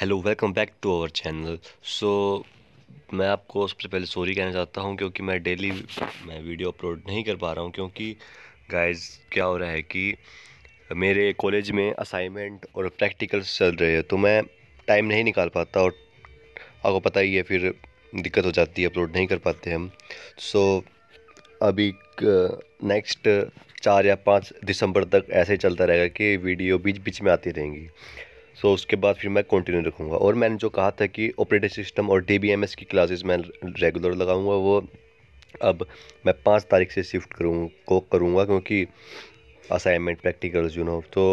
Hello welcome back to our channel so मैं आपको सबसे पहले सॉरी कहना चाहता हूँ क्योंकि मैं डेली मैं वीडियो अपलोड नहीं कर पा रहा हूँ क्योंकि गाइस क्या हो रहा है कि मेरे कॉलेज में असाइनमेंट और प्रैक्टिकल्स चल रहे हैं तो मैं टाइम नहीं निकाल पाता और आपको पता ही है फिर दिक्कत हो जाती है अपलोड नहीं कर पाते हम। सो अभी नेक्स्ट चार या पाँच दिसंबर तक ऐसे चलता रहेगा कि वीडियो बीच बीच में आती रहेंगी। सो so, उसके बाद फिर मैं कंटिन्यू रखूँगा। और मैंने जो कहा था कि ऑपरेटिंग सिस्टम और डीबीएमएस की क्लासेस मैं रेगुलर लगाऊँगा वो अब मैं पाँच तारीख से शिफ्ट करूँ को करूँगा क्योंकि असाइनमेंट प्रैक्टिकल्स यू नो तो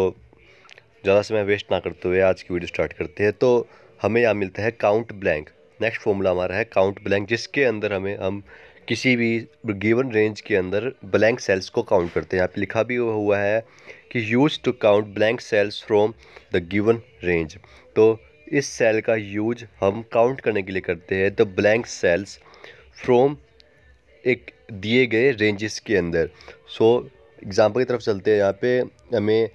ज़्यादा समय वेस्ट ना करते हुए आज की वीडियो स्टार्ट करते हैं। तो हमें यहाँ मिलता है काउंट ब्लैंक नेक्स्ट फॉर्मूला हमारा है काउंट ब्लैंक जिसके अंदर हमें हम किसी भी गिवन रेंज के अंदर ब्लैंक सेल्स को काउंट करते हैं। यहाँ पे लिखा भी हुआ है कि use to count blank cells from the given range तो इस सेल का यूज़ हम काउंट करने के लिए करते हैं द ब्लैंक सेल्स फ्रॉम एक दिए गए रेंजेस के अंदर। सो so, एग्जांपल की तरफ़ चलते हैं। यहाँ पे हमें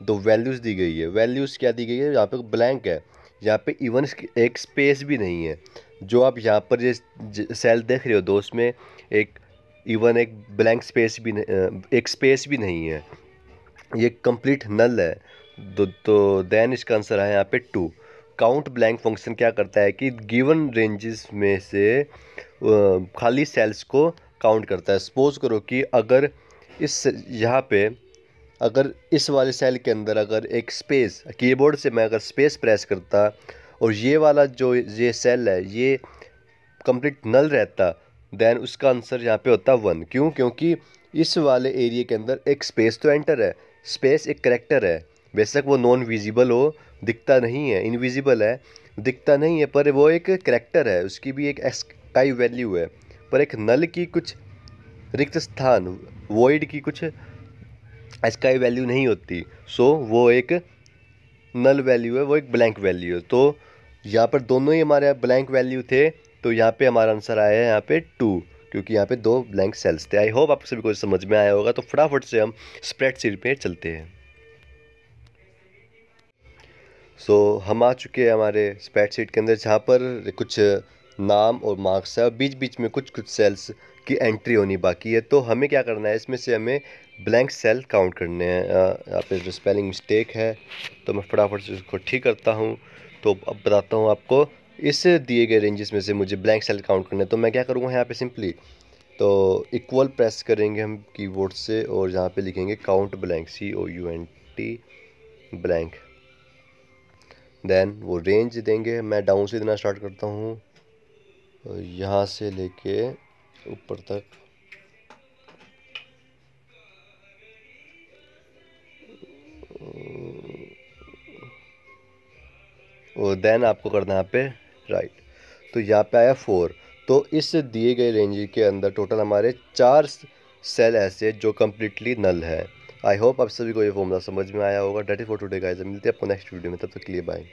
दो वैल्यूज़ दी गई है। वैल्यूज़ क्या दी गई है? यहाँ पे ब्लैंक है। यहाँ पे इवन एक स्पेस भी नहीं है। जो आप यहाँ पर ये सेल देख रहे हो दो उसमें एक इवन एक ब्लैंक स्पेस भी नहीं एक स्पेस भी नहीं है। ये कंप्लीट नल है। तो तो देन इसका आंसर है यहाँ पे टू काउंट ब्लैंक फ़ंक्शन क्या करता है कि गिवन रेंजेस में से खाली सेल्स को काउंट करता है। सपोज़ करो कि अगर इस, यहाँ पे अगर इस वाले सेल के अंदर अगर एक स्पेस कीबोर्ड से मैं अगर स्पेस प्रेस करता और ये वाला जो ये सेल है, ये कंप्लीट नल रहता देन उसका आंसर यहाँ पे होता वन क्यों? क्योंकि इस वाले एरिया के अंदर एक स्पेस तो एंटर है. स्पेस एक करेक्टर है. बेशक वो नॉन विजिबल हो, दिखता नहीं है इनविजिबल है, दिखता नहीं है, पर वो एक करेक्टर है. उसकी भी एक स्काई वैल्यू है. पर एक नल की कुछ रिक्त स्थान वॉइड की कुछ स्काई वैल्यू नहीं होती. सो वो एक नल वैल्यू है, वो एक ब्लैंक वैल्यू है. तो यहाँ पर दोनों ही हमारे ब्लैंक वैल्यू थे तो यहाँ पे हमारा आंसर आया है यहाँ पे टू क्योंकि यहाँ पे दो ब्लैंक सेल्स थे। आई होप आप सभी को समझ में आया होगा तो फटाफट से हम स्प्रेड सीट पर चलते हैं। सो so, हम आ चुके हैं हमारे स्प्रेड सीट के अंदर जहाँ पर कुछ नाम और मार्क्स है और बीच बीच में कुछ कुछ सेल्स की एंट्री होनी बाकी है। तो हमें क्या करना है इसमें से हमें ब्लैंक सेल काउंट करने हैं। यहाँ पे स्पेलिंग मिस्टेक है तो मैं फटाफट से उसको ठीक करता हूँ। तो अब बताता हूँ आपको, इस दिए गए रेंजेस में से मुझे ब्लैंक सेल काउंट करना है। तो मैं क्या करूँगा यहाँ पे सिंपली तो इक्वल प्रेस करेंगे हम कीबोर्ड से और यहाँ पे लिखेंगे count blank C O U N T blank then वो रेंज देंगे, मैं डाउन से देना स्टार्ट करता हूँ। यहाँ से लेके ऊपर तक और देन आपको करना है यहाँ पे राइट तो यहाँ पे आया फोर तो इस दिए गए रेंज के अंदर टोटल हमारे चार सेल ऐसे जो कम्प्लीटली नल है. आई होप आप सभी को ये फॉर्मला समझ में आया होगा. That is for today guys मिलते हैं आपको नेक्स्ट वीडियो में. तब तक के लिए बाय